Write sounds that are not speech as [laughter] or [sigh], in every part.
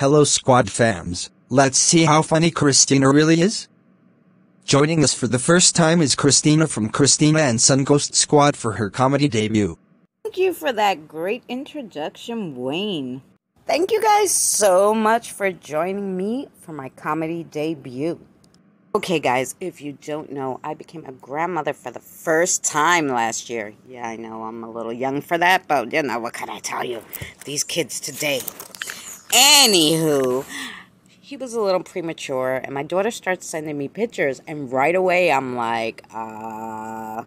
Hello squad fams, let's see how funny Christina really is. Joining us for the first time is Christina from Christina and Son Ghost Squad for her comedy debut. Thank you for that great introduction, Wayne. Thank you guys so much for joining me for my comedy debut. Okay, guys, if you don't know, I became a grandmother for the first time last year. Yeah, I know I'm a little young for that, but you know, what can I tell you? These kids today. Anywho, he was a little premature, and my daughter starts sending me pictures, and right away I'm like, uh.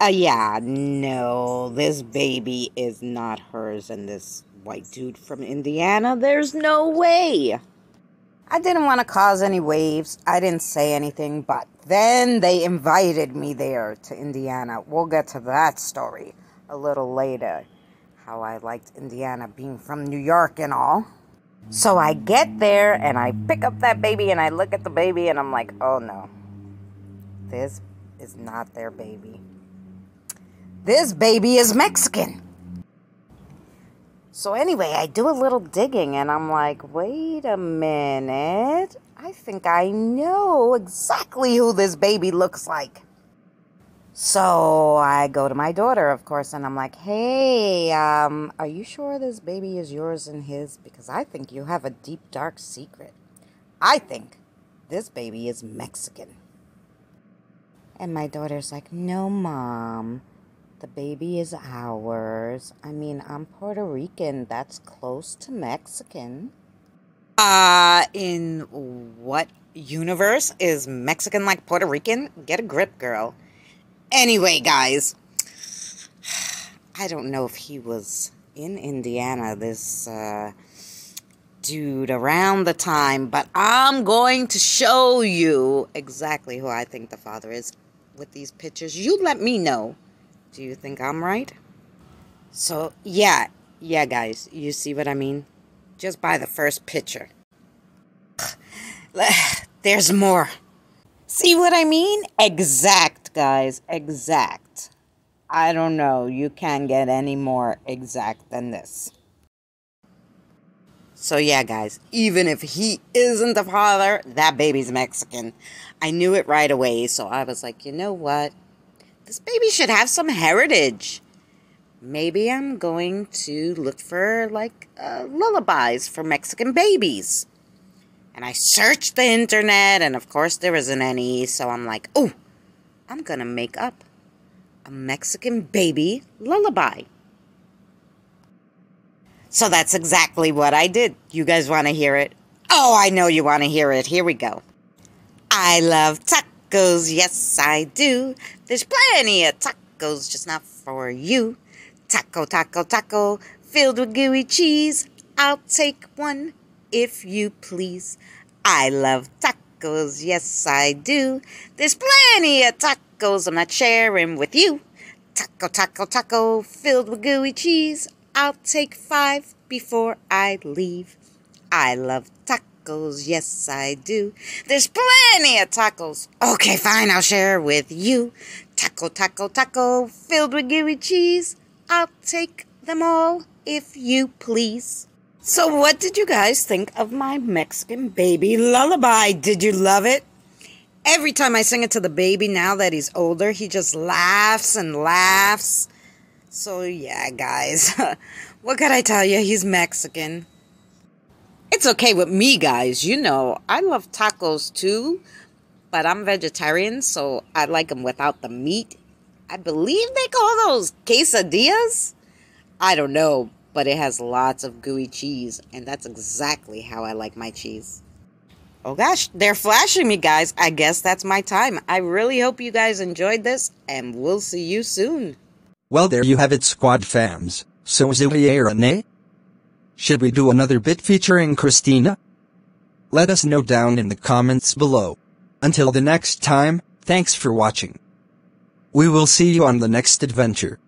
Uh, yeah, no, this baby is not hers, and this white dude from Indiana, there's no way. I didn't want to cause any waves. I didn't say anything, but then they invited me there to Indiana. We'll get to that story a little later. How I liked Indiana being from New York and all. So I get there and I pick up that baby and I look at the baby and I'm like, oh no, this is not their baby. This baby is Mexican. So anyway, I do a little digging and I'm like, wait a minute. I think I know exactly who this baby looks like. So I go to my daughter, of course, and I'm like, hey, um, are you sure this baby is yours and his? Because I think you have a deep, dark secret. I think this baby is Mexican. And my daughter's like, no, mom. The baby is ours. I mean, I'm Puerto Rican. That's close to Mexican. Uh, in what universe is Mexican like Puerto Rican? Get a grip, girl. Anyway, guys, I don't know if he was in Indiana, this uh, dude, around the time, but I'm going to show you exactly who I think the father is with these pictures. You let me know do you think I'm right? So, yeah, yeah, guys, you see what I mean? Just by the first picture. [sighs] There's more. See what I mean? Exact, guys, exact. I don't know, you can't get any more exact than this. So, yeah, guys, even if he isn't the father, that baby's Mexican. I knew it right away, so I was like, you know what? This baby should have some heritage. Maybe I'm going to look for like uh, lullabies for Mexican babies. And I searched the internet, and of course there isn't any. So I'm like, oh, I'm gonna make up a Mexican baby lullaby. So that's exactly what I did. You guys want to hear it? Oh, I know you want to hear it. Here we go. I love tacos, yes I do. There's plenty of tacos, just not for you. Taco, taco, taco, filled with gooey cheese. I'll take one if you please. I love tacos, yes I do. There's plenty of tacos I'm not sharing with you. Taco, taco, taco, filled with gooey cheese. I'll take five before I leave. I love tacos tacos. Yes, I do. There's plenty of tacos. Okay, fine, I'll share with you. Taco, taco, taco, filled with gooey cheese. I'll take them all if you please. So, what did you guys think of my Mexican baby lullaby? Did you love it? Every time I sing it to the baby now that he's older, he just laughs and laughs. So, yeah, guys, [laughs] what could I tell you? He's Mexican. It's okay with me, guys. You know, I love tacos too, but I'm vegetarian, so I like them without the meat. I believe they call those quesadillas. I don't know, but it has lots of gooey cheese, and that's exactly how I like my cheese. Oh gosh, they're flashing me, guys. I guess that's my time. I really hope you guys enjoyed this, and we'll see you soon. Well, there you have it, squad fams. So, Zouier eh? should we do another bit featuring Christina? Let us know down in the comments below. Until the next time, thanks for watching. We will see you on the next adventure.